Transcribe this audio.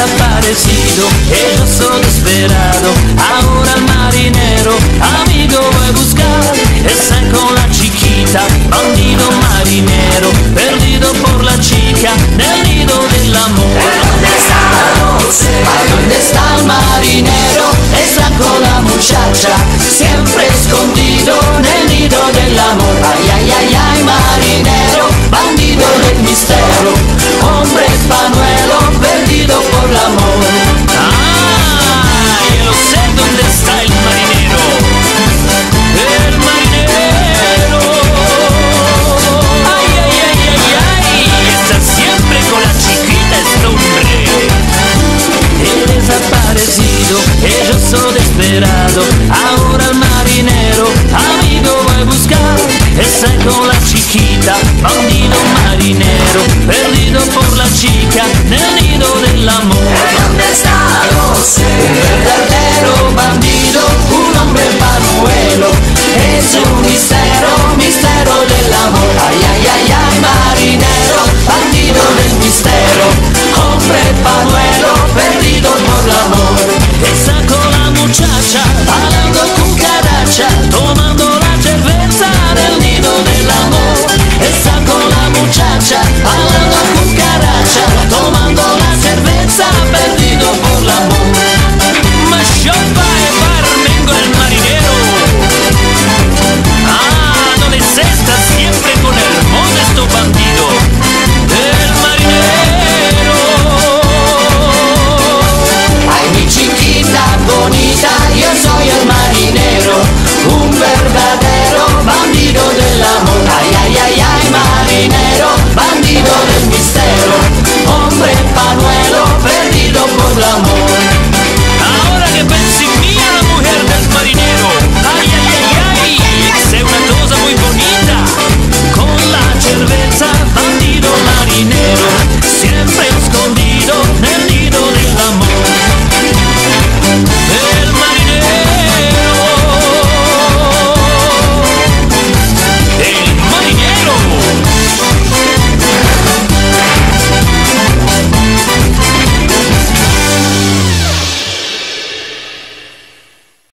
desaparecido, yo soy desesperado. Ahora el marinero, amigo voy a buscar. Está con la chiquita, bandido marinero, perdido por la chica, del nido del amor. ¿Dónde está? No sé. ¿Dónde está el marinero? Está con la muchacha, siempre escondido yo soy desesperado. Ahora el marinero, amigo voy a buscar. Está con la chiquita, bandido marinero, perdido por la chica, del nido del amor. muchacha, a la cucaracha, toma